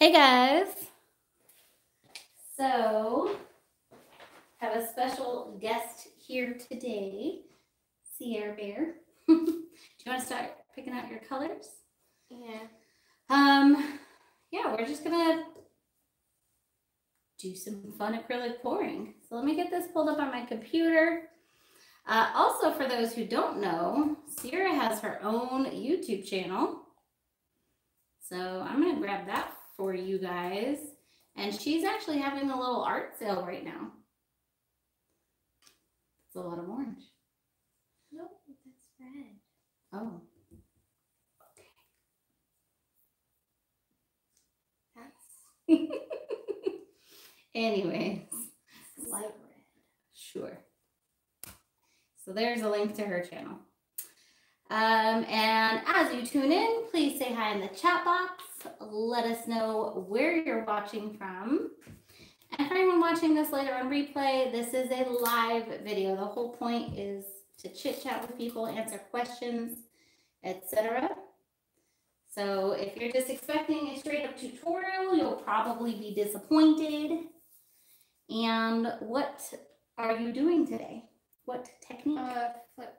Hey guys. So, have a special guest here today, Sierra Bear. Do you want to start picking out your colors? Yeah. Um, yeah, we're just gonna do some fun acrylic pouring. So let me get this pulled up on my computer. Uh, also, for those who don't know, Sierra has her own YouTube channel. So I'm gonna grab that for you guys. And she's actually having a little art sale right now. It's a lot of orange. No, that's red. Oh, Okay. That's anyways. light red. Sure. So there's a link to her channel. Um, and as you tune in, please say hi in the chat box. Let us know where you're watching from. And for anyone watching this later on replay, this is a live video. The whole point is to chit chat with people, answer questions, etc. So if you're just expecting a straight up tutorial, you'll probably be disappointed. And what are you doing today? What technique? Uh, flip.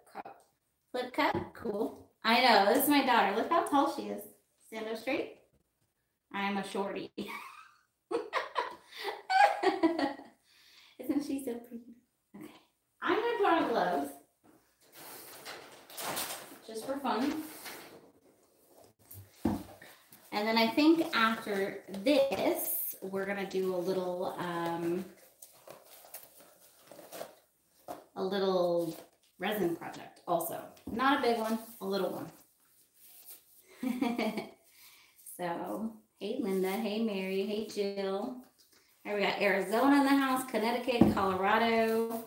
Flip cup? Cool. I know, this is my daughter. Look how tall she is. Stand up straight. I'm a shorty. Isn't she so pretty? Okay. I'm gonna put on gloves. Just for fun. And then I think after this, we're gonna do a little um a little resin project also. Not a big one, a little one. so, hey Linda, hey Mary, hey Jill. Here we got Arizona in the house, Connecticut, Colorado,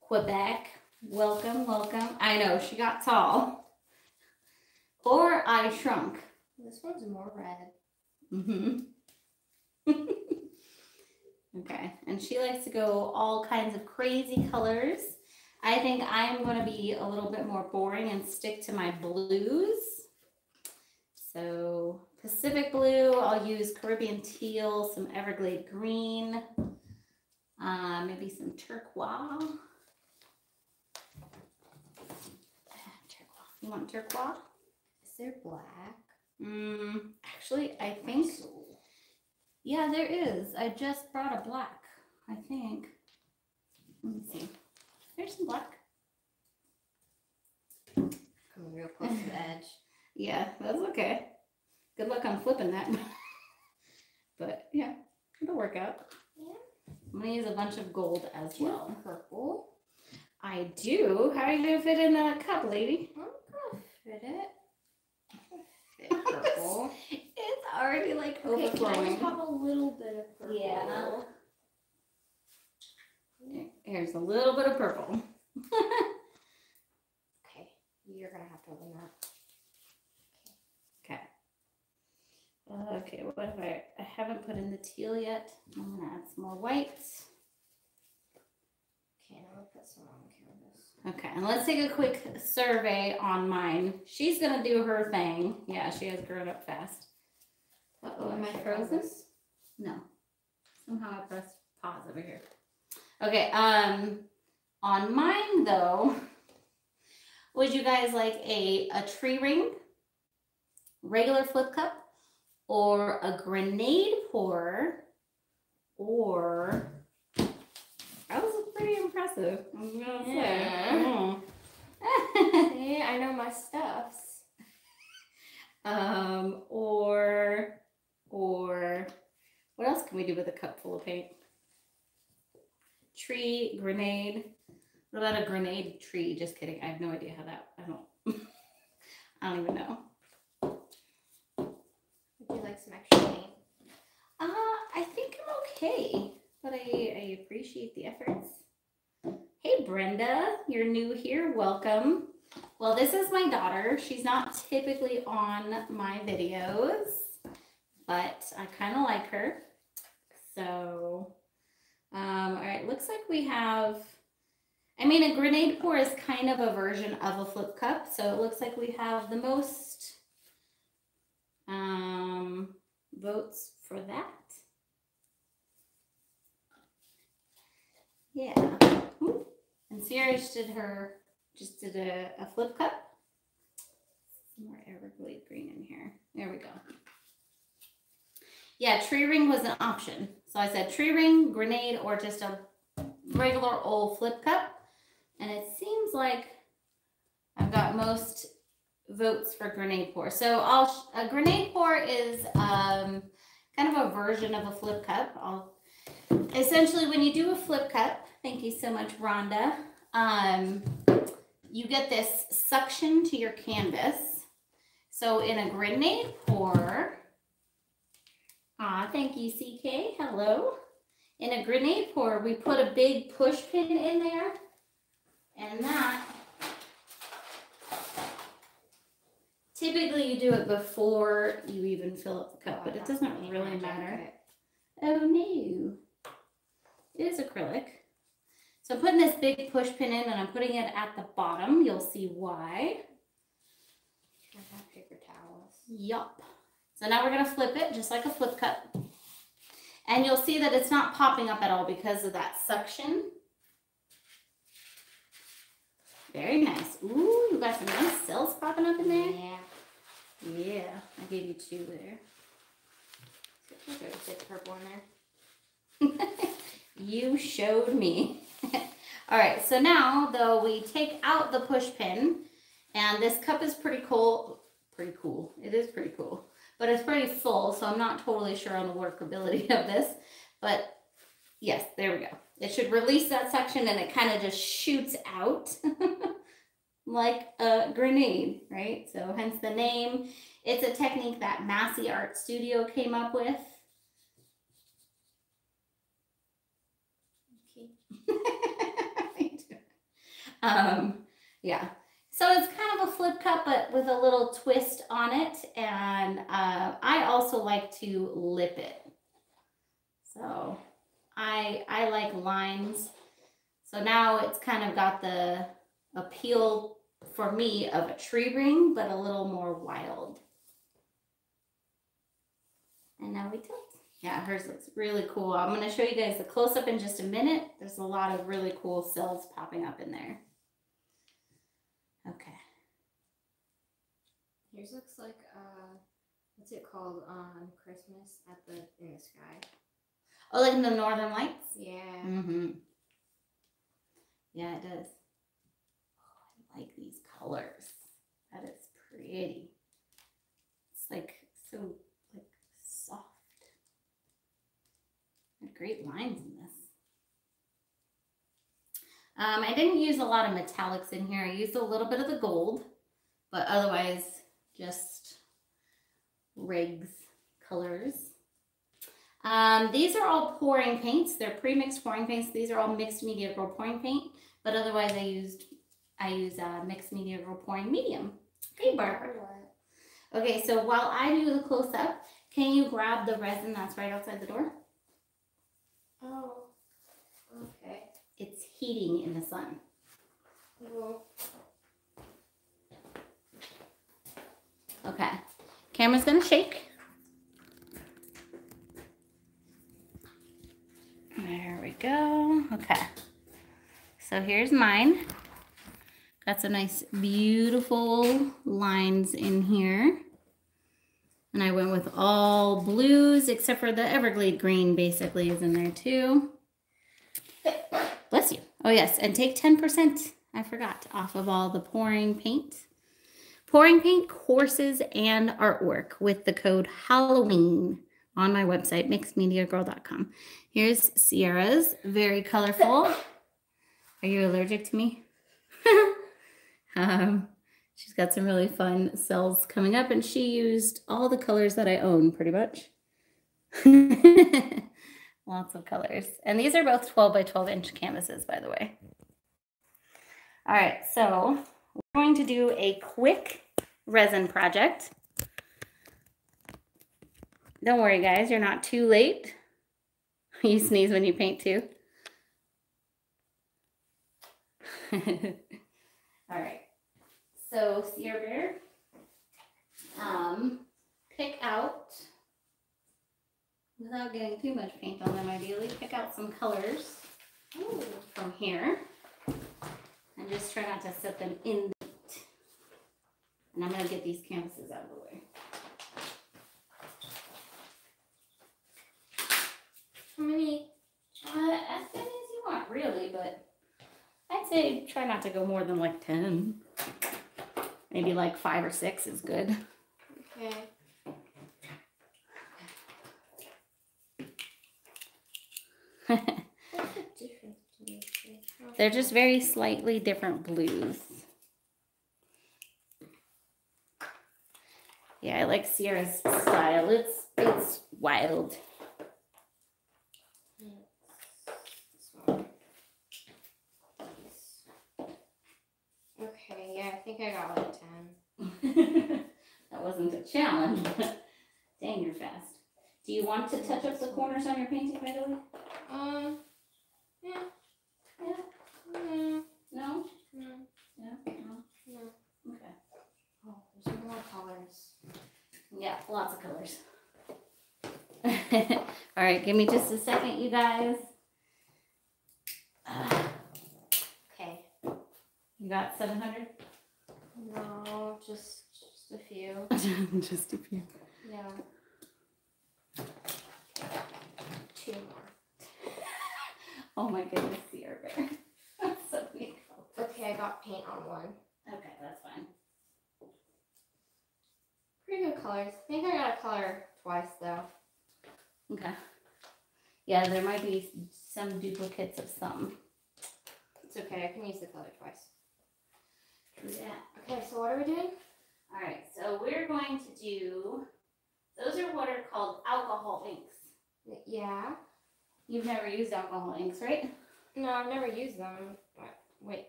Quebec. Welcome, welcome. I know she got tall. Or I shrunk. This one's more red. hmm okay, and she likes to go all kinds of crazy colors. I think I'm going to be a little bit more boring and stick to my blues. So Pacific blue, I'll use Caribbean teal, some Everglade green, uh, maybe some turquoise. Turquoise. You want turquoise? Is there black? Mm, actually, I think yeah, there is. I just brought a black. I think. Let me see. There's some black. Coming real close to the edge. Yeah, that's okay. Good luck on flipping that. but yeah, it'll work out. Yeah. I'm gonna use a bunch of gold as Do well. purple? I do. How are you gonna fit in that cup, lady? I'm gonna fit it. Fit purple. It's already like Okay, can I overflowing. just have a little bit of purple? Yeah. Here's a little bit of purple. Okay, you're gonna have to open that. Okay. Okay, what have I, I haven't put in the teal yet. I'm gonna add some more whites. Okay, now I'm gonna put some on canvas. Okay, and let's take a quick survey on mine. She's gonna do her thing. Yeah, she has grown up fast. Uh-oh, am I frozen? No. Somehow I pressed pause over here. Okay, um, on mine though, would you guys like a, a tree ring, regular flip cup, or a grenade pourer, or that was pretty impressive. I'm gonna say. Yeah. Mm. See, I know my stuffs. um, or or what else can we do with a cup full of paint? Tree, grenade. What about a grenade tree? Just kidding. I have no idea how that. I don't. I don't even know. Would you like some extra paint? Uh, I think I'm okay, but I, I appreciate the efforts. Hey, Brenda, you're new here. Welcome. Well, this is my daughter. She's not typically on my videos, but I kind of like her. So, um, all right, looks like we have, I mean, a grenade pour is kind of a version of a flip cup. So it looks like we have the most, um, votes for that. Yeah. Ooh. And Sierra just did her, just did a, a flip cup. More Everglade green in here. There we go. Yeah, tree ring was an option. So I said tree ring, grenade, or just a regular old flip cup. And it seems like I've got most votes for grenade pour. So I'll a grenade pour is um, kind of a version of a flip cup. I'll essentially when you do a flip cup, thank you so much, Rhonda. Um, you get this suction to your canvas. So in a grenade pour, ah, thank you, CK. Hello. In a grenade pour, we put a big push pin in there, and that typically you do it before you even fill up the cup, but it doesn't really matter. Oh no. It is acrylic. So I'm putting this big push pin in and I'm putting it at the bottom. You'll see why. I have paper towels. Yup. So now we're going to flip it just like a flip cup. And you'll see that it's not popping up at all because of that suction. Very nice. Ooh, you got some nice cells popping up in there. Yeah. Yeah, I gave you two there. There's a purple in there. You showed me. All right, so now though we take out the push pin and this cup is pretty cool. Pretty cool. It is pretty cool, but it's pretty full. So I'm not totally sure on the workability of this, but yes, there we go. It should release that section and it kind of just shoots out like a grenade, right? So hence the name. It's a technique that Massey Art Studio came up with. um, yeah. So it's kind of a flip cup, but with a little twist on it. And uh, I also like to lip it. So I I like lines. So now it's kind of got the appeal for me of a tree ring, but a little more wild. And now we tilt. Yeah, hers looks really cool. I'm going to show you guys the close up in just a minute. There's a lot of really cool cells popping up in there. Okay. Yours looks like uh, what's it called on Christmas at the in the sky? Oh, like in the Northern Lights? Yeah. Mm-hmm. Yeah, it does. Oh, I like these colors. That is pretty. It's like so like soft. Great lines in this. Um, I didn't use a lot of metallics in here. I used a little bit of the gold, but otherwise just rigs colors. Um, these are all pouring paints. They're pre-mixed pouring paints. These are all mixed media girl pouring paint, but otherwise I used I use uh, mixed media girl pouring medium. Okay, Barbara. Okay, so while I do the close up, can you grab the resin that's right outside the door? Oh. Okay. It's heating in the sun. Well, Okay. Camera's gonna shake. There we go. Okay. So here's mine. Got some nice, beautiful lines in here. And I went with all blues except for the Everglade green basically is in there too. Bless you. Oh yes, and take 10%, I forgot, off of all the pouring paint. Pouring paint courses and artwork with the code Halloween on my website, mixedmediagirl.com. Here's Sierra's, very colorful. Are you allergic to me? um, she's got some really fun cells coming up, and she used all the colors that I own pretty much. Lots of colors. And these are both 12 by 12 inch canvases, by the way. All right, so we're going to do a quick resin project. Don't worry, guys, you're not too late. You sneeze when you paint too. All right. So, Sierra Bear, um, pick out without getting too much paint on them ideally, pick out some colors Ooh. from here. And just try not to set them in. And I'm gonna get these canvases out of the way. How many? Uh, as many as you want, really, but I'd say try not to go more than like 10. Maybe like five or six is good. Okay. What's the difference between these two? How- They're just very slightly different blues. Yeah, I like Sierra's style. It's it's wild. This one. These. Okay, yeah, I think I got like ten. that wasn't a challenge. Dang, you're fast. Do you want to touch up the corners on your painting, by the way? Um. Yeah. Yeah. Mm, No. no. Yeah. No. No. Okay. Oh, there's more colors. Yeah, lots of colors. All right, give me just a second, you guys. Ah, Okay. you got 700? No, just just a few. just a few. Yeah. Two more. Oh my goodness, Sierra Bear. That's so beautiful. Okay, I got paint on one. Okay, that's fine. Pretty good colors. I think I got a color twice though. Okay. Yeah, there might be some duplicates of some. It's okay. I can use the color twice. Yeah. Okay, so what are we doing? All right, so we're going to do, those are what are called alcohol inks. Yeah. You've never used alcohol inks, right? No, I've never used them. But wait.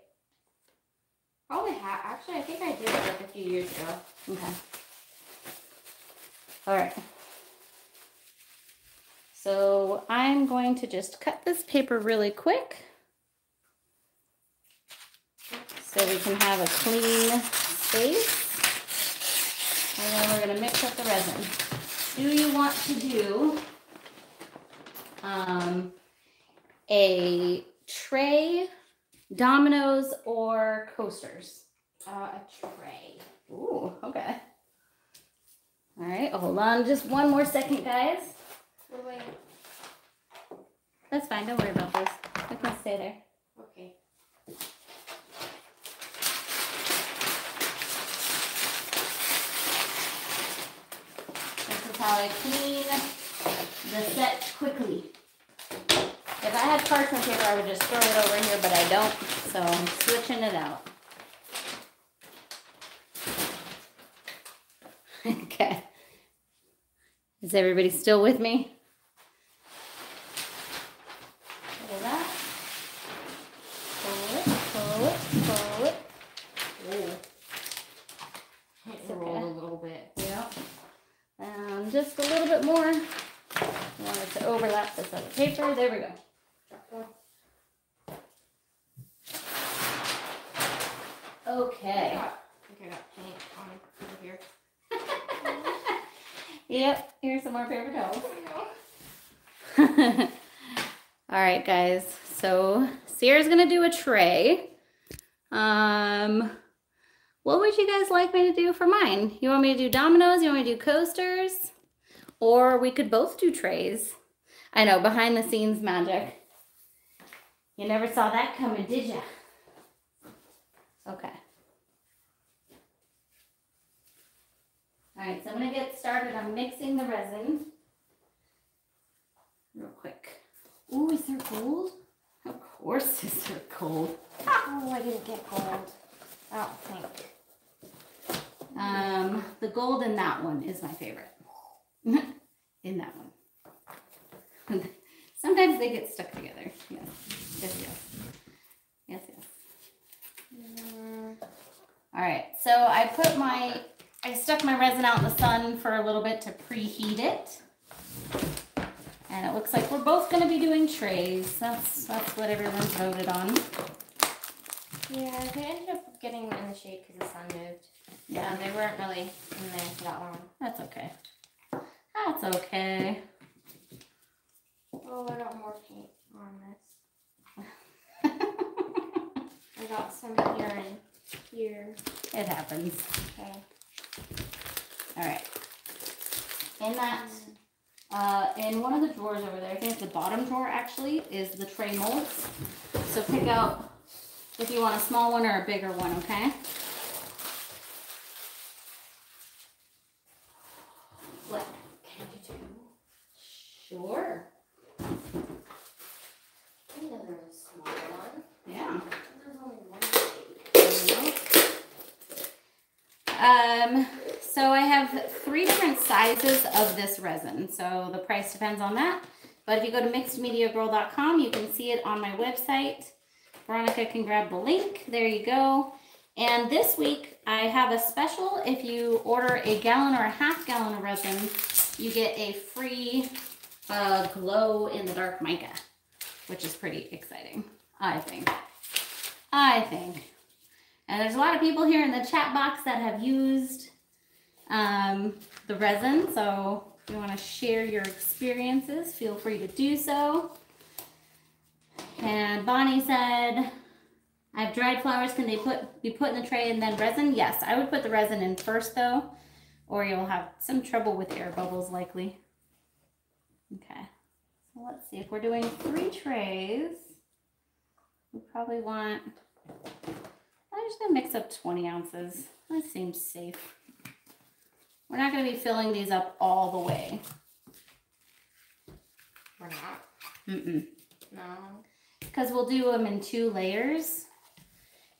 Probably have. Actually, I think I did like a few years ago. Okay. All right. So I'm going to just cut this paper really quick so we can have a clean space. And then we're gonna mix up the resin. Do you want to do um, a tray, dominoes, or coasters? Uh, a tray. Ooh, okay. All right, hold on just one more second, guys. What do I? That's fine, don't worry about this. It can stay there. Okay. This is how I clean the set quickly. If I had parchment paper, I would just throw it over here, but I don't, so I'm switching it out. okay. Is everybody still with me? Pull that. Pull it, pull it, pull it. It It's rolled okay. a little bit. Yep. And just a little bit more. I want it to overlap this other paper. There we go. Okay. I think I got paint on over here. Yep. Here's some more paper towels. All right, guys. So Sierra's gonna do a tray. Um, what would you guys like me to do for mine? You want me to do dominoes? You want me to do coasters? Or we could both do trays. I know, behind the scenes magic. You never saw that coming, did ya? Okay. All right, so I'm gonna get started on mixing the resin real quick. Ooh, is there gold? Of course, is there gold? Oh, I didn't get gold. I don't think. Um, the gold in that one is my favorite. in that one. Sometimes they get stuck together. Yes, yes, yes, yes, yes. Mm, All right, so I put my, I stuck my resin out in the sun for a little bit to preheat it. And it looks like we're both gonna be doing trays. That's, that's what everyone's voted on. yeah, they ended up getting in the shade because the sun moved. Yeah, Yeah, they weren't really in there for that long. that's okay. That's okay. Oh, I got more paint on this. I got some here and here. it happens. Okay. All right. In that, uh, in one of the drawers over there, I think the bottom drawer actually, is the tray molds. So pick out if you want a small one or a bigger one, okay? What? Can you do? Sure. I think there's a small one. Yeah. There's only one big. Um, so I have three different sizes of this resin. So the price depends on that. But if you go to mixedmediagirl.com, you can see it on my website. Veronica can grab the link. There you go. And this week I have a special. If you order a gallon or a half gallon of resin, you get a free uh, glow in the dark mica, which is pretty exciting, I think. I think. And there's a lot of people here in the chat box that have used um, the resin. So if you want to share your experiences, feel free to do so. And Bonnie said, I have dried flowers. Can they put be put in the tray and then resin? Yes, I would put the resin in first though, or you'll have some trouble with air bubbles likely. Okay, so let's see if we're doing three trays. We probably want. I'm just gonna mix up 20 ounces. That seems safe. We're not gonna be filling these up all the way. We're not. Mm-mm. No. Because we'll do them in two layers,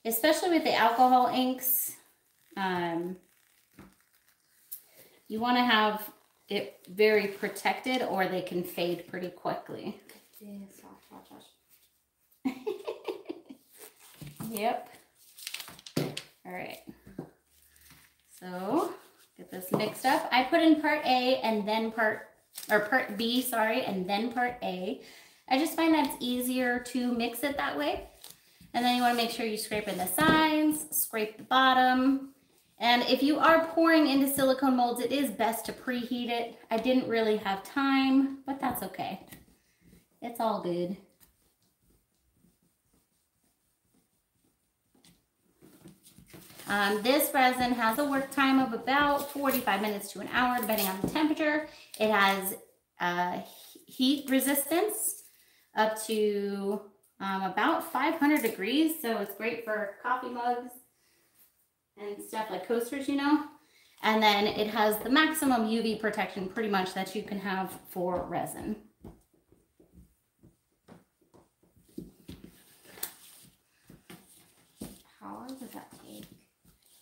especially with the alcohol inks. Um, you want to have it very protected or they can fade pretty quickly. This watch, watch. Yep. All right. So get this mixed up. I put in part A and then part, or part B, sorry, and then part A. I just find that it's easier to mix it that way. And then you want to make sure you scrape in the sides, scrape the bottom. And if you are pouring into silicone molds, it is best to preheat it. I didn't really have time, but that's okay. It's all good. Um, this resin has a work time of about 45 minutes to an hour, depending on the temperature. It has uh, heat resistance up to um, about 500 degrees. So it's great for coffee mugs and stuff like coasters, you know. And then it has the maximum UV protection pretty much that you can have for resin. How long does that take?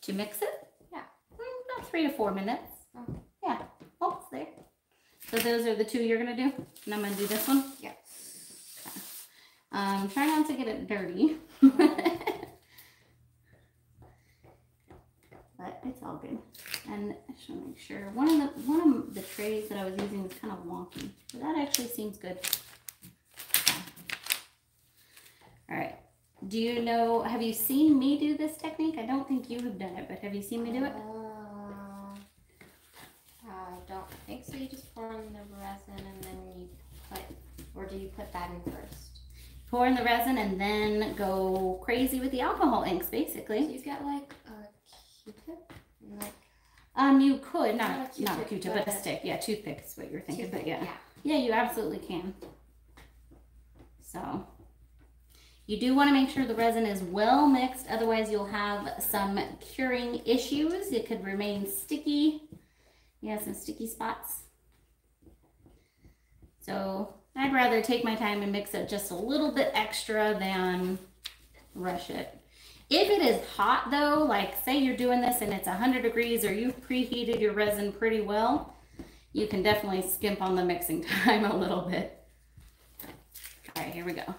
To mix it? Yeah. Mm, About three to four minutes. Oh. Yeah. Oh, it's there. So those are the two you're gonna do? And I'm gonna do this one? Yes. Um, try not to get it dirty. but it's all good. And I should make sure one of the one of the trays that I was using was kind of wonky, but that actually seems good. All right. Do you know? Have you seen me do this technique? I don't think you have done it, but have you seen me do it? Uh, I don't think so. You just pour in the resin and then you put, or do you put that in first? Pour in the resin and then go crazy with the alcohol inks, So basically. you get like a Q-tip like Um, you could not Not a Q-tip, but a stick. Yeah, toothpick is what you're thinking. But toothpick, yeah. Yeah, you absolutely can. So you do want to make sure the resin is well mixed, otherwise you'll have some curing issues. It could remain sticky. You have some sticky spots. So I'd rather take my time and mix it just a little bit extra than rush it. If it is hot though, like say you're doing this and it's 100 degrees or you've preheated your resin pretty well, you can definitely skimp on the mixing time a little bit. All right, here we go.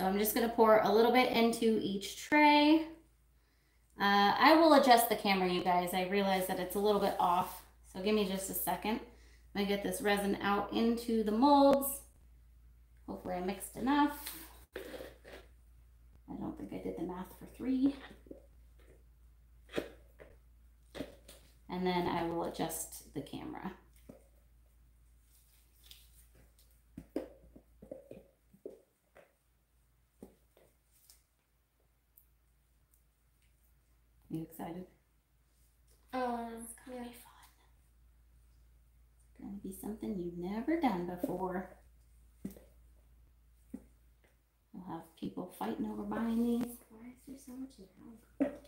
So I'm just gonna pour a little bit into each tray. Uh, I will adjust the camera, you guys. I realize that it's a little bit off, so give me just a second. I'm gonna get this resin out into the molds. Hopefully I mixed enough. I don't think I did the math for three. And then I will adjust the camera. You excited? Um, It's gonna be fun. It's gonna be something you've never done before. We'll have people fighting over buying these. Why is there so much now? That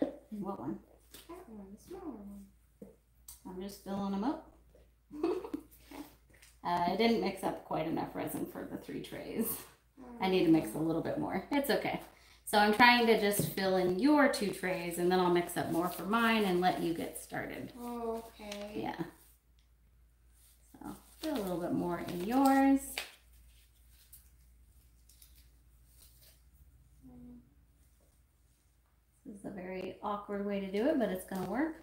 and And what one? that. That one, the smaller one. I'm just filling them up. uh, I didn't mix up quite enough resin for the three trays. I need to mix a little bit more. It's okay. So I'm trying to just fill in your two trays and then I'll mix up more for mine and let you get started. Okay. Yeah. So put a little bit more in yours. This is a very awkward way to do it, but it's gonna work.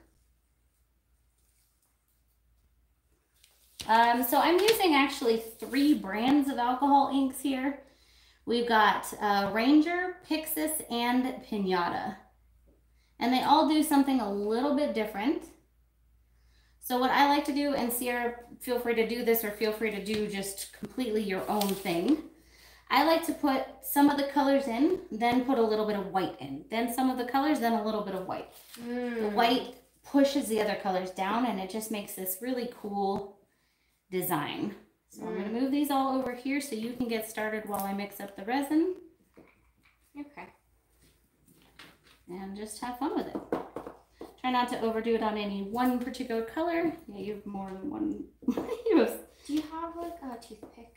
Um, so I'm using actually three brands of alcohol inks here. We've got uh, Ranger, Pixiss, and Pinata. And they all do something a little bit different. So what I like to do, and Sierra, feel free to do this or feel free to do just completely your own thing. I like to put some of the colors in, then put a little bit of white in. Then some of the colors, then a little bit of white. The Mm. white pushes the other colors down and it just makes this really cool design. So I'm gonna move these all over here so you can get started while I mix up the resin Okay. and just have fun with it. Try not to overdo it on any one particular color. Yeah, you have more than one. Do you have like a toothpick?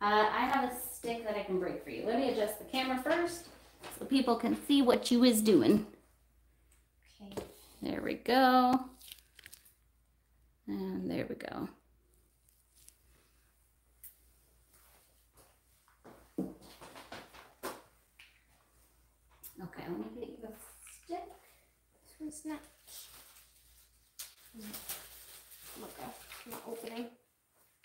Uh, I have a stick that I can break for you. Let me adjust the camera first so people can see what you is doing. Okay. There we go. And there we go. Okay, let me get you a stick. This one's not. Look, uh, not opening.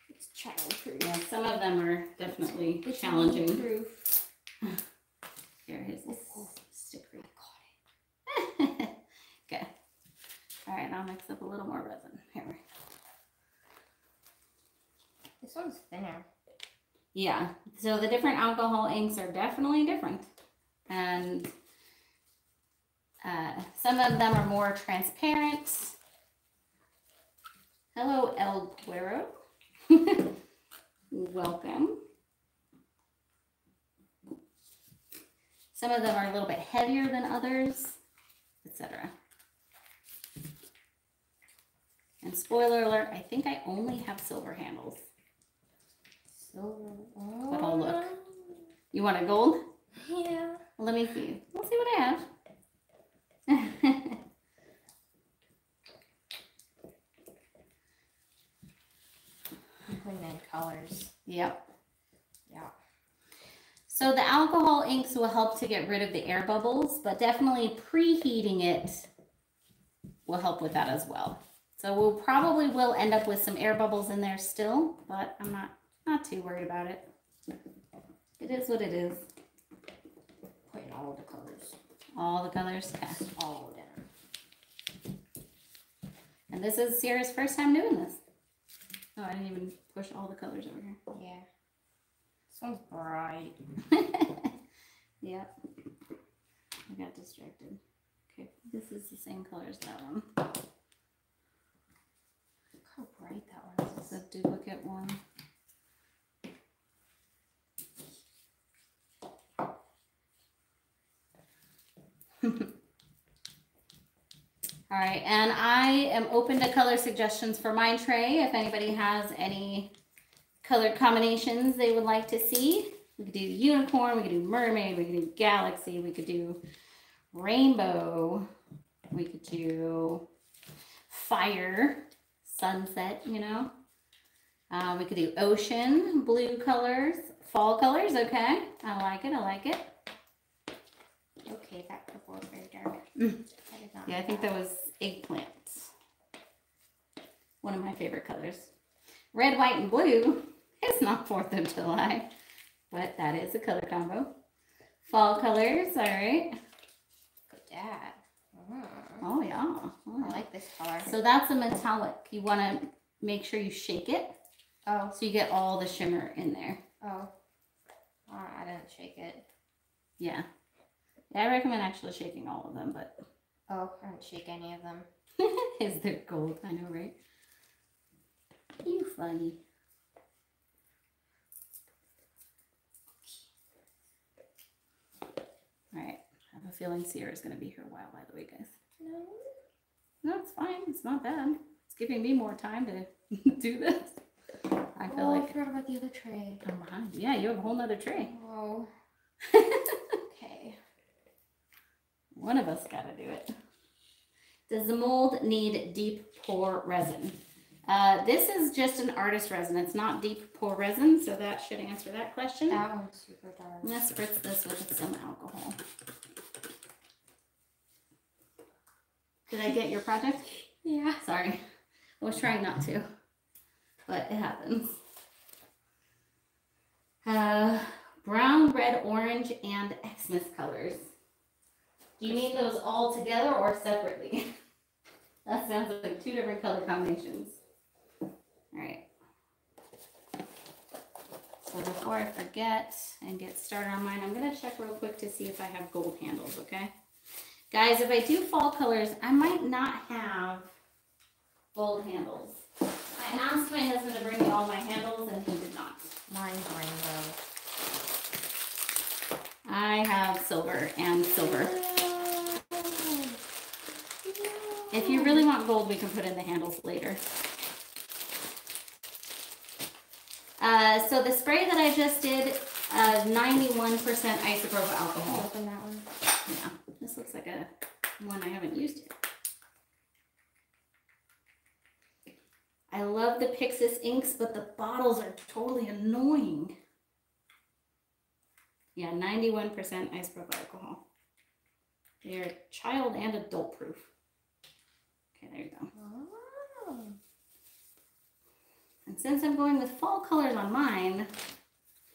It's childproof. Yeah, some of them are definitely It's challenging. childproof. Here, here's this Oh, stick for you. okay. All right, I'll mix up a little more resin. Here. This one's thinner. Yeah. So the different alcohol inks are definitely different. And uh, some of them are more transparent. Hello, El Cuero. Welcome. Some of them are a little bit heavier than others, etc. And spoiler alert, I think I only have silver handles. Silver. But I'll look. You want a gold? Yeah. Let me see. We'll see what I have. Putting in colors. yep. Yeah. So the alcohol inks will help to get rid of the air bubbles, but definitely preheating it will help with that as well. So we'll probably will end up with some air bubbles in there still, but I'm not not too worried about it. It is what it is. Putting all the colors. All the colors. Okay. All them. And this is Sierra's first time doing this. Oh, I didn't even push all the colors over here. Yeah. This one's bright. yep. I got distracted. Okay, this is the same color as that one. Look how bright that one is. It's a duplicate one. All right, and I am open to color suggestions for my tray. If anybody has any color combinations they would like to see, we could do unicorn, we could do mermaid, we could do galaxy, we could do rainbow, we could do fire, sunset, you know. Uh, we could do ocean, blue colors, fall colors. Okay, I like it. I like it. Okay, that purple is very dark. Mm. I Yeah, I think that. that was eggplant. One of my favorite colors. Red, white, and blue. It's not 4th of July, but that is a color combo. Fall colors, all right. Good dad. Mm. Oh, yeah. Oh, I like this color. So that's a metallic. You want to make sure you shake it oh, so you get all the shimmer in there. oh. Oh, I didn't shake it. Yeah. I recommend actually shaking all of them, but Oh, I don't shake any of them. is there gold? I know, right? You funny. All right. I have a feeling Sierra's going to be here a while, by the way, guys. No. No, it's fine. It's not bad. It's giving me more time to do this. I feel Oh, I like forgot about the other tray. Oh I'm behind. Yeah, you have a whole nother tray. Oh. One of us got to do it. Does the mold need deep pour resin? Uh, this is just an artist resin. It's not deep pour resin, so that should answer that question. That one's super dark. Gonna spritz this with some alcohol. Did I get your project? Yeah. Sorry. I was trying not to, but it happens. Uh, brown, red, orange, and Xmas colors. Do you need those all together or separately? that sounds like two different color combinations. All right. So before I forget and get started on mine, I'm gonna check real quick to see if I have gold handles, okay? Guys, if I do fall colors, I might not have gold handles. I asked my husband to bring me all my handles and he did not. Mine's rainbow. I have silver and silver. If you really want gold, we can put in the handles later. Uh, so the spray that I just did, uh, 91% isopropyl alcohol. Open that one. Yeah, this looks like a one I haven't used yet. I love the Pixiss inks, but the bottles are totally annoying. Yeah, 91% isopropyl alcohol. They're child and adult proof. Okay, there you go. Oh. And since I'm going with fall colors on mine,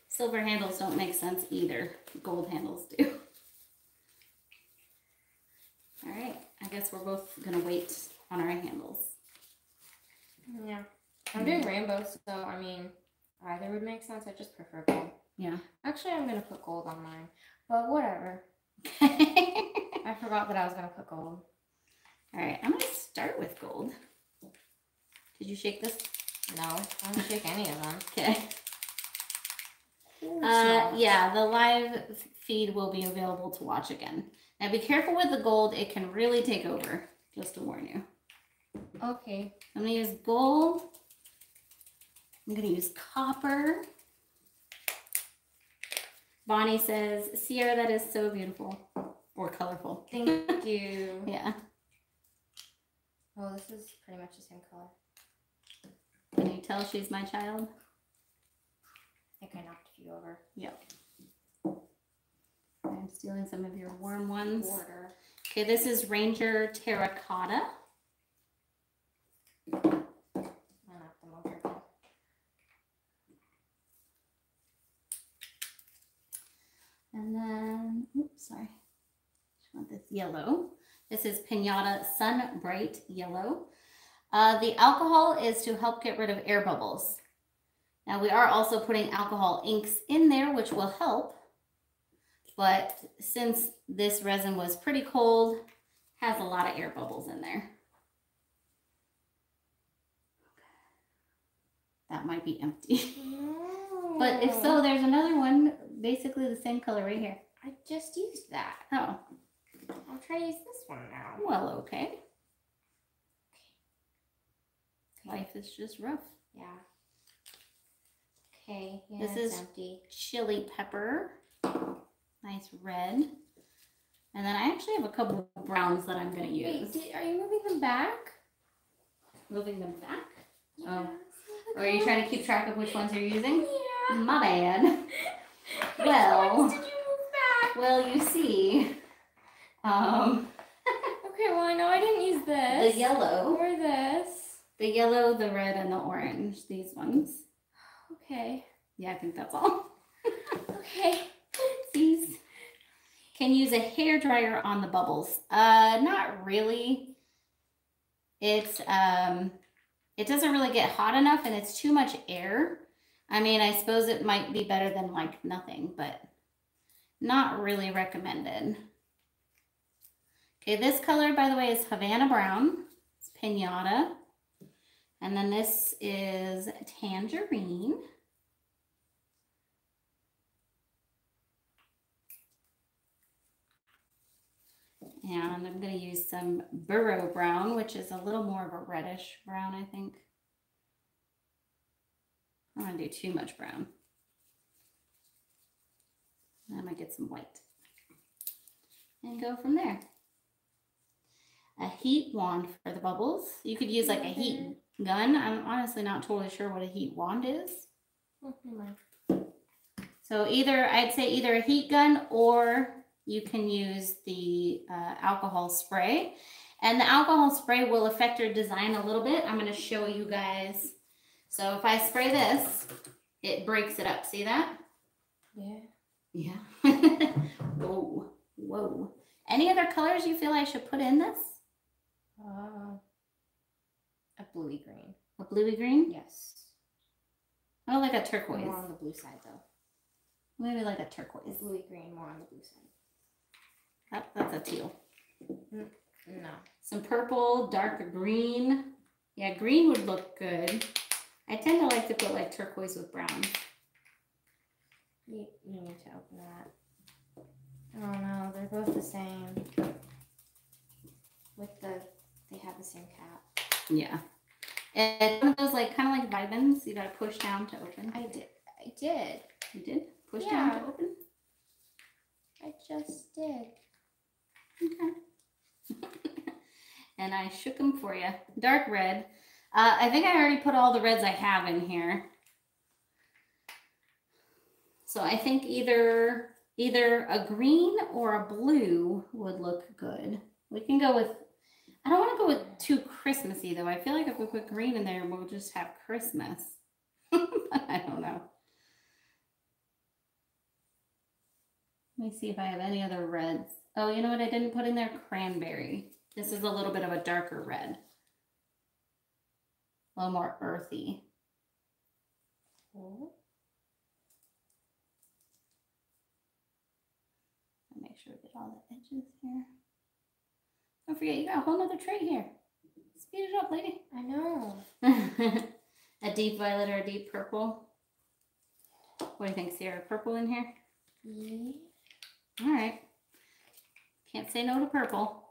silver handles don't make sense either. Gold handles do. All right, I guess we're both gonna wait on our handles. Yeah. I'm doing rainbow, so I mean, either would make sense. I just prefer gold. Yeah. Actually, I'm gonna put gold on mine, but whatever. I forgot that I was gonna put gold. Right, I'm gonna start with gold. Did you shake this? No, I don't shake any of them. Okay. Uh, yeah, the live feed will be available to watch again. Now be careful with the gold; it can really take over. Just to warn you. Okay. I'm gonna use gold. I'm gonna use copper. Bonnie says, Sierra, that is so beautiful. Or colorful. Thank you. Yeah. Oh, this is pretty much the same color. Can you tell she's my child? I think I knocked a few over. Yep. I'm stealing some of your warm ones. Border. Okay, this is Ranger Terracotta. I knocked them over again. And then, oops, sorry. Just want this yellow. This is Pinata Sun Bright Yellow. Uh, the alcohol is to help get rid of air bubbles. Now we are also putting alcohol inks in there, which will help. But since this resin was pretty cold, has a lot of air bubbles in there. That might be empty. but if so, there's another one, basically the same color right here. I just used that. Oh, I'll try to use this one now. well, okay. Life is just rough. Yeah. Okay. Yeah, This is- empty. Chili pepper, nice red. And then I actually have a couple of browns that I'm gonna use. Wait, did, are you moving them back? Moving them back? Yeah. Oh. Or are you trying to keep track of which ones you're using? Yeah. My bad. Well- ones did you move back? Well, you see, um, Okay, well I know I didn't use this. the yellow, Or this. the yellow, the red, and the orange. These ones. Okay. Yeah, I think that's all. Okay. These can use a hair dryer on the bubbles. Uh, not really. It's um, it doesn't really get hot enough, and it's too much air. I mean, I suppose it might be better than like nothing, but not really recommended. Okay, this color, by the way, is Havana Brown. It's Pinata. And then this is Tangerine. And I'm going to use some Burro Brown, which is a little more of a reddish brown, I think. I don't want to do too much brown. I might get some white. And go from there. A heat wand for the bubbles. You could use like a heat gun. I'm honestly not totally sure what a heat wand is. So either, I'd say either a heat gun or you can use the uh, alcohol spray. And the alcohol spray will affect your design a little bit. I'm going to show you guys. So if I spray this, it breaks it up. See that? Yeah. Yeah. whoa, whoa. Any other colors you feel I should put in this? Uh, a bluey green. A bluey green? Yes. I don't like a turquoise. More on the blue side though. Maybe like a turquoise. bluey green, more on the blue side. That, that's a teal. No. Some purple, dark green. Yeah, green would look good. I tend to like to put like turquoise with brown. You, you need to open that. Oh no, they're both the same. With the, they have the same cap. Yeah. And one of those like kind of like vibins, you gotta push down to open. I did. I did. You did? Push down to open? I just did. Okay. and I shook them for you. Dark red. Uh, I think I already put all the reds I have in here. So I think either either a green or a blue would look good. We can go with. I don't want to go with too Christmassy though. I feel like if we put green in there, we'll just have Christmas. I don't know. Let me see if I have any other reds. Oh, you know what I didn't put in there? Cranberry. This is a little bit of a darker red. A little more earthy. Oh. Make sure we get all the edges here. Don't forget, you got a whole nother tray here. Speed it up, lady. I know. a deep violet or a deep purple. What do you think, Sierra? Purple in here? Yeah. All right. Can't say no to purple.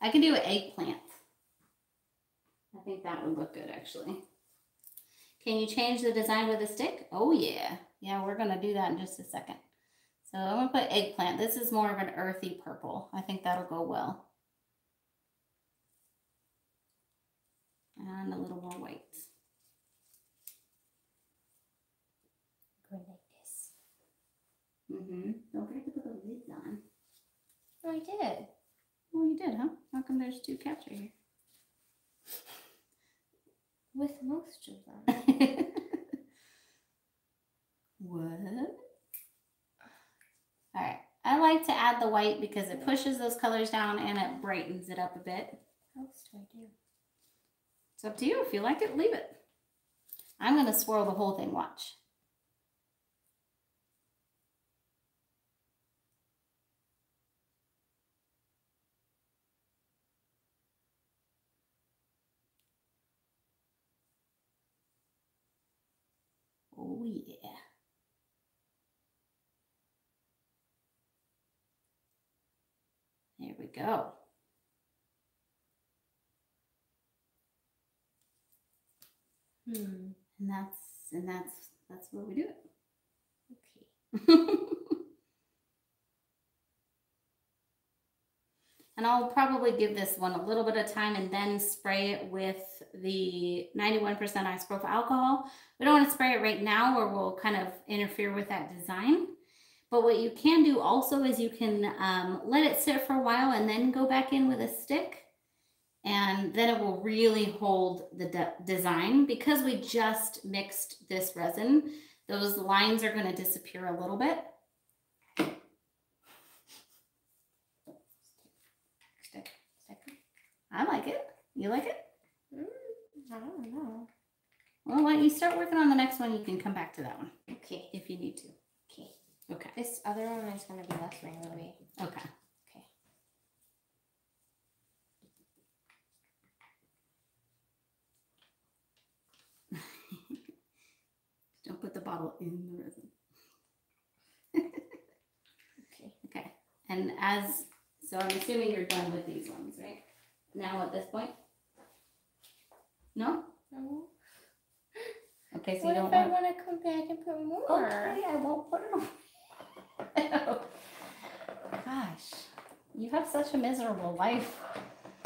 I can do an eggplant. I think that would look good actually. Can you change the design with a stick? Oh yeah. Yeah, we're gonna do that in just a second. So I'm gonna put eggplant. This is more of an earthy purple. I think that'll go well. And a little more white. Going like this. Mm-hmm. Don't forget to put the lids on. Oh, I did. Oh, you did, huh? How come there's two caps right here? With most of them. what? All right. I like to add the white because it pushes those colors down and it brightens it up a bit. What else do I do? It's up to you. If you like it, leave it. I'm going to swirl the whole thing. Watch. Oh, yeah. There we go. Hmm. And that's and that's that's where we do it. Okay. and I'll probably give this one a little bit of time and then spray it with the 91% isopropyl alcohol. We don't want to spray it right now or we'll kind of interfere with that design. But what you can do also is you can um, let it sit for a while and then go back in with a stick. And then it will really hold the de- design because we just mixed this resin. Those lines are going to disappear a little bit. Stick. Stick. I like it. You like it? Mm, I don't know. Well, when you start working on the next one, you can come back to that one Okay. if you need to. Okay. Okay. This other one is gonna be less rainbowy. Okay. Bottle in the resin. Okay. Okay. And as so I'm assuming you're done with these ones, right? Now at this point? No? No. Okay, so what you if don't I want want to come back and put more? Okay, I won't put it on. Gosh. You have such a miserable life.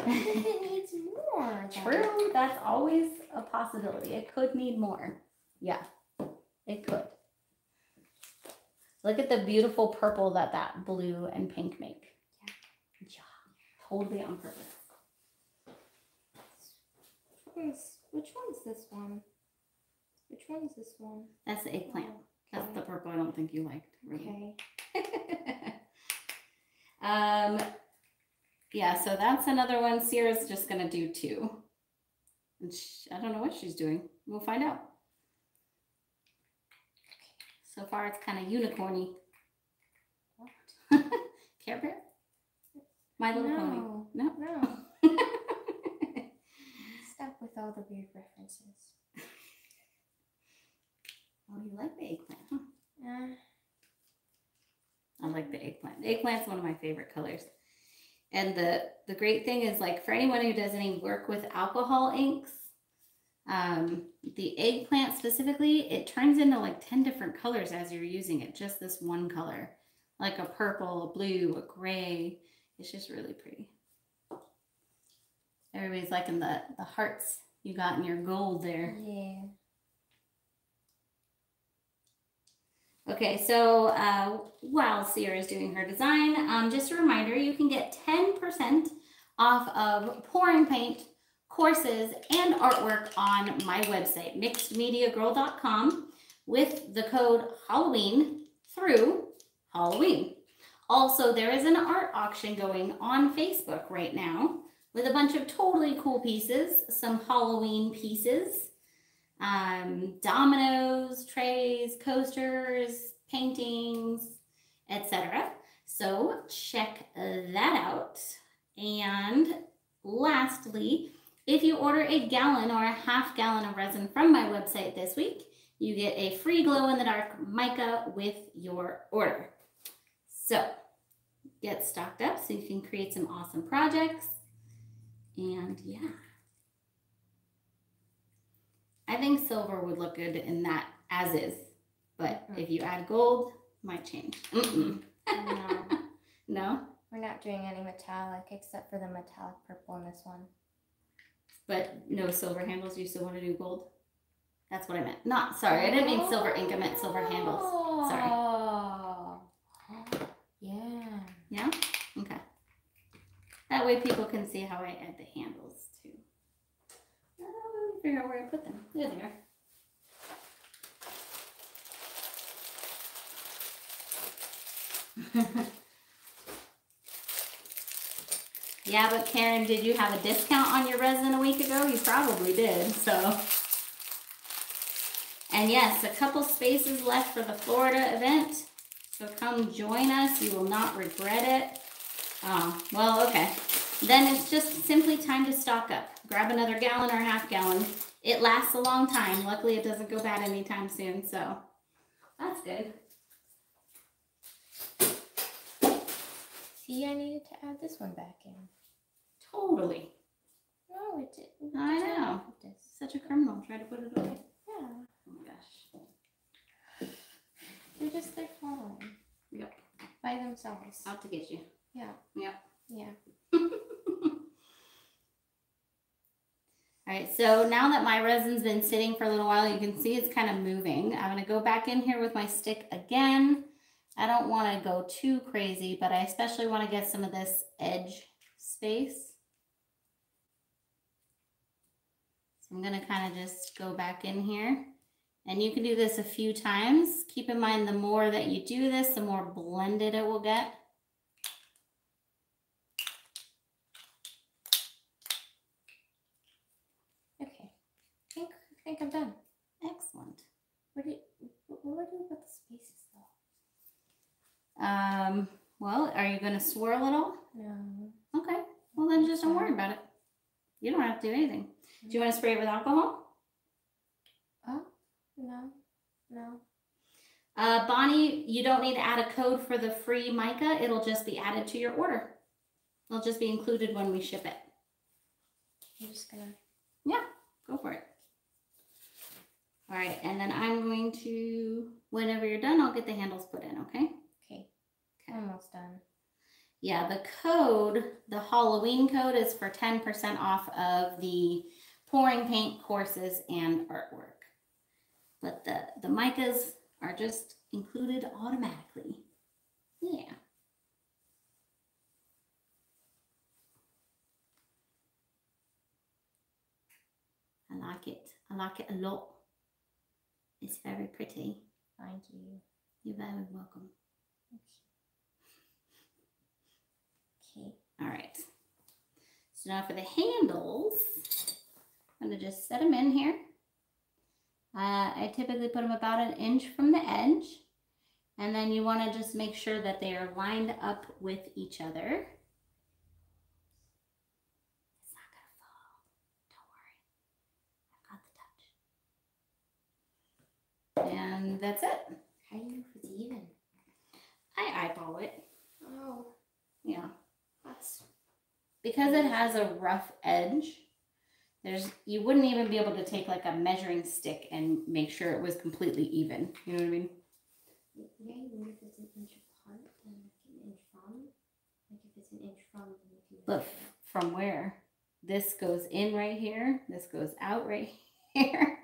It needs more? True, that's always a possibility. It could need more. Yeah, it could. Look at the beautiful purple that that blue and pink make. Yeah, totally on purpose. Which one's, which one's this one? Which one's this one? That's the eggplant. Oh, That's the purple I don't think you liked. Really. Okay. um, yeah, so that's another one. Sierra's just gonna do two. And sh I don't know what she's doing. We'll find out. So far, it's kind of unicorny. What? Care Bear? My Little Pony. No. No. No. Stop with all the weird references. oh, you like the eggplant, huh? Uh, I like the eggplant. The eggplant's one of my favorite colors. And the the great thing is like for anyone who does any work with alcohol inks, um, the eggplant specifically, it turns into like 10 different colors as you're using it, just this one color. Like a purple, a blue, a gray. It's just really pretty. Everybody's liking the, the hearts you got in your gold there. yeah. Okay, so uh, while Sierra is doing her design, um, just a reminder, you can get 10% off of pouring paint, courses, and artwork on my website, mixedmediagirl.com, with the code Halloween through Halloween. Also, there is an art auction going on Facebook right now with a bunch of totally cool pieces, some Halloween pieces um, dominoes, trays, coasters, paintings, etc. So check that out. And lastly, if you order a gallon or a half gallon of resin from my website this week, you get a free glow in the dark mica with your order. So get stocked up so you can create some awesome projects. And yeah. I think silver would look good in that as is, but Mhm. if you add gold, might change. No. no, We're not doing any metallic except for the metallic purple in this one. But no silver handles. You still want to do gold? That's what I meant. Not sorry, I didn't mean silver ink. I meant silver handles. Sorry. Oh. Yeah. Yeah. Okay. That way people can see how I add the handles too. Let me figure out where I put them. There they are. Yeah, but Karen, did you have a discount on your resin a week ago? You probably did, so. And yes, a couple spaces left for the Florida event. So come join us. You will not regret it. Oh, well, okay. Then it's just simply time to stock up. Grab another gallon or half gallon. It lasts a long time. Luckily, it doesn't go bad anytime soon, so that's good. See, I needed to add this one back in. Totally. No, it didn't. I know. Such a criminal. Try to put it away. Yeah. Oh my gosh. They're just they're falling. Yep. By themselves. Out to get you. Yeah. Yep. Yeah. All right, so now that my resin's been sitting for a little while, you can see it's kind of moving. I'm gonna go back in here with my stick again. I don't wanna go too crazy, but I especially wanna get some of this edge space. I'm gonna kind of just go back in here. And you can do this a few times. Keep in mind, the more that you do this, the more blended it will get. Okay. I think I think I'm done. Excellent. What do you, what what do you about the spaces though? Um, well, are you gonna swirl it all? No. Okay. Well, then just don't worry about it. You don't have to do anything. Do you want to spray it with alcohol? Oh no. No. Uh, Bonnie, you don't need to add a code for the free mica. It'll just be added to your order. It'll just be included when we ship it. I'm just gonna. Yeah, go for it. All right, and then I'm going to, whenever you're done, I'll get the handles put in, okay? Okay. Almost done. Yeah, the code, the Halloween code is for 10% off of the pouring paint courses and artwork. But the, the micas are just included automatically. Yeah. I like it. I like it a lot. It's very pretty. Thank you. You're very welcome. Okay. All right. So now for the handles, I'm gonna just set them in here. Uh, I typically put them about an inch from the edge. And then you wanna just make sure that they are lined up with each other. It's not gonna fall, don't worry. I've got the touch. And that's it. How do you know if it's even? I eyeball it, Oh, yeah. that's. because it has a rough edge there's you wouldn't even be able to take like a measuring stick and make sure it was completely even. You know what i mean? Yeah, you wonder if it's an inch apart and like an inch from. Like if it's an inch from, then you can. but f- from where? This goes in right here this goes out right here.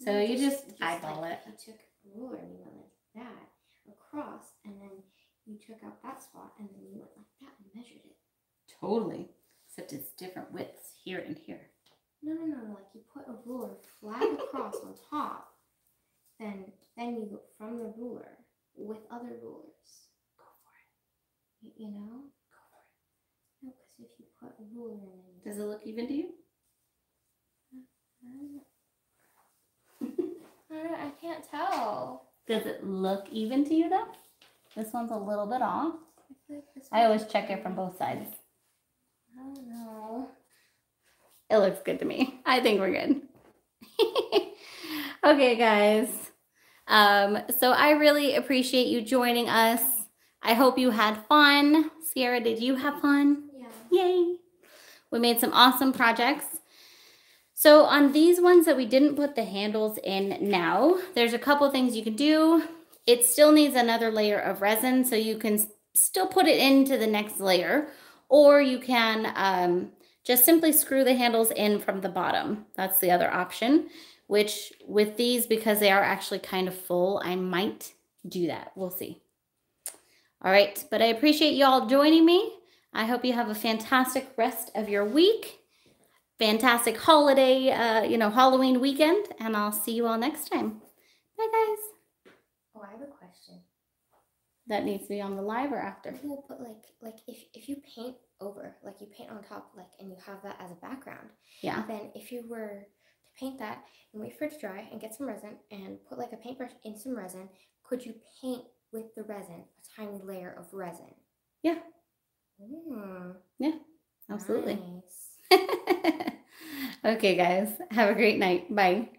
So No, you just eyeball like, it. You took a ruler and you went like that across, and then you took out that spot, and then you went like that and measured it. totally. Except it's different widths here and here No, no, no. Like you put a ruler flat across on top, then then you go from the ruler with other rulers. go for it You, you know? go for No, because if you put a ruler in, it does it look even to you I don't know. I, I can't tell. does it look even to you though this one's a little bit off I like i always check it from both sides I don't know. It looks good to me. I think we're good. okay, guys. Um, so I really appreciate you joining us. I hope you had fun. Sierra, did you have fun? Yeah. Yay. We made some awesome projects. So on these ones that we didn't put the handles in now, there's a couple things you can do. It still needs another layer of resin, so you can still put it into the next layer, or you can um, just simply screw the handles in from the bottom. That's the other option, which with these, because they are actually kind of full, I might do that. We'll see. All right, but I appreciate you all joining me. I hope you have a fantastic rest of your week. Fantastic holiday, uh, you know, Halloween weekend, and I'll see you all next time. Bye, guys. Oh, I have a question. That needs to be on the live or after. We'll put like, like if if you paint over, like you paint on top, like, and you have that as a background, Yeah. then if you were to paint that and wait for it to dry and get some resin and put like a paintbrush in some resin, could you paint with the resin a tiny layer of resin? Yeah. Mm, Absolutely. Nice. okay, guys. Have a great night. Bye.